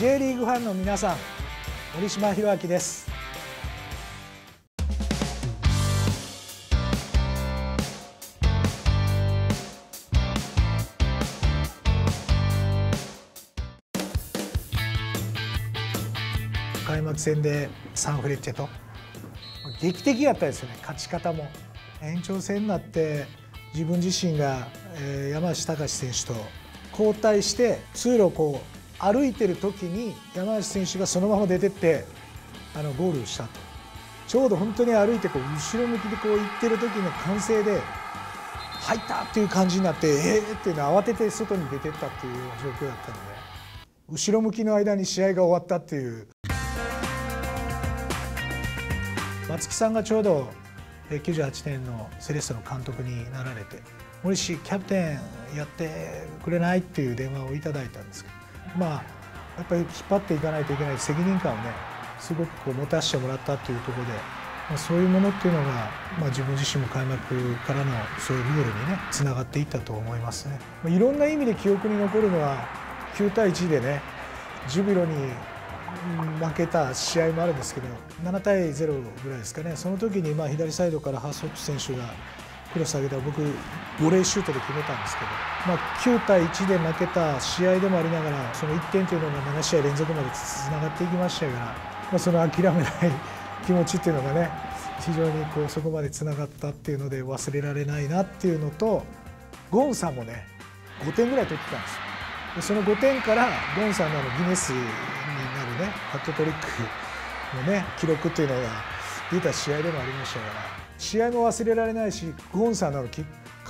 J リーグファンの皆さん森島弘明です。開幕戦でサンフレッチェと劇的やったですよね。勝ち方も。延長戦になって自分自身が、えー、山下隆選手と交代して通路をこう歩いてる時に山梨選手がそのまま出てってあのゴールしたと。ちょうど本当に歩いてこう後ろ向きでこう行ってる時の歓声で入ったっていう感じになってえーっていうの慌てて外に出てったっていう状況だったので後ろ向きの間に試合が終わったっていう。松木さんがちょうど98年のセレッソの監督になられて森氏キャプテンやってくれないっていう電話をいただいたんですけど。まあやっぱり引っ張っていかないといけない責任感をねすごくこう持たせてもらったっていうところで、まあ、そういうものっていうのが、まあ、自分自身も開幕からのそういうゴールにねつながっていったと思いますね。まあ、いろんな意味で記憶に残るのは9対1でねジュビロに負けた試合もあるんですけど7対0ぐらいですかねその時にまあ左サイドからハースホップ選手がクロス上げた僕ボレーシュートで決めたんですけど、まあ、9対1で負けた試合でもありながらその1点というのが7試合連続までつながっていきましたから、まあ、その諦めない気持ちっていうのがね非常にこうそこまでつながったっていうので忘れられないなっていうのとゴンさんもね5点ぐらい取ってたんですよ。でその5点からゴンさんのあのギネスになるねハットトリックのね記録っていうのが出た試合でもありましたから試合も忘れられないしゴンさんの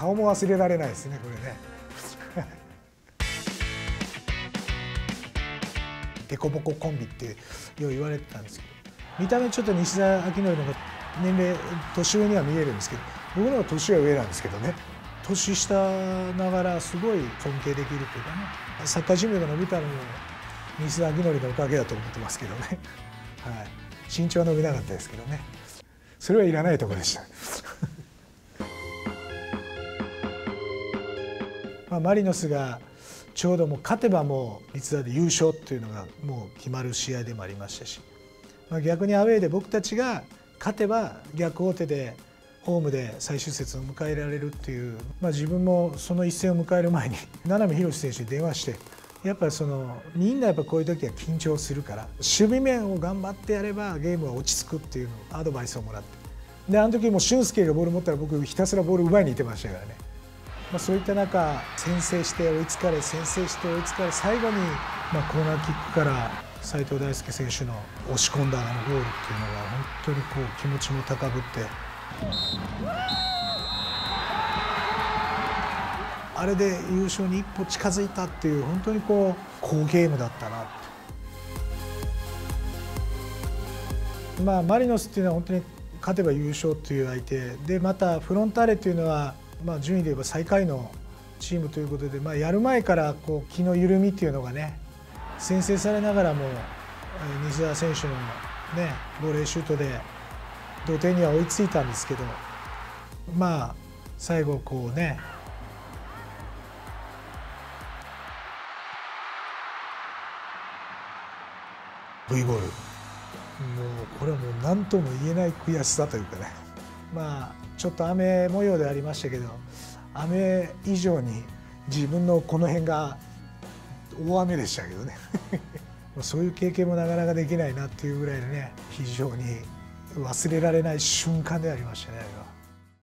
顔も忘れられないですねこれね。デコボココンビってよう言われてたんですけど。見た目ちょっと西澤明則の方が年齢年上には見えるんですけど僕の方が年は上なんですけどね。年下ながらすごい尊敬できるというかね。サッカー寿命が伸びたのも西田明則のおかげだと思ってますけどね、はい、身長は伸びなかったですけどね。それはいらないところでした。まあ、マリノスがちょうどもう勝てばもう三田で優勝っていうのがもう決まる試合でもありましたし、まあ、逆にアウェーで僕たちが勝てば逆王手でホームで最終節を迎えられるっていう、まあ、自分もその一戦を迎える前に 七海宏選手に電話してやっぱりそのみんなやっぱこういう時は緊張するから守備面を頑張ってやればゲームは落ち着くっていうアドバイスをもらってであの時も俊介がボール持ったら僕ひたすらボール奪いに行ってましたからね、まあ、そういった中先制して追いつかれ先制して追いつかれ最後に、まあ、コーナーキックから斉藤大輔選手の押し込んだあのゴールっていうのが本当にこう気持ちも高ぶって。あれで優勝に一歩近づいたっていう本当にこう好ゲームだったなまあマリノスっていうのは本当に勝てば優勝っていう相手でまたフロンターレっていうのは、まあ、順位で言えば最下位のチームということで、まあ、やる前からこう気の緩みっていうのがね先制されながらも西田選手の、ね、ボレーシュートで同点には追いついたんですけどまあ最後こうねゴール。もうこれはもう何とも言えない悔しさというかねまあちょっと雨模様でありましたけど雨以上に自分のこの辺が大雨でしたけどね そういう経験もなかなかできないなっていうぐらいでね非常に忘れられない瞬間でありましたねあれは。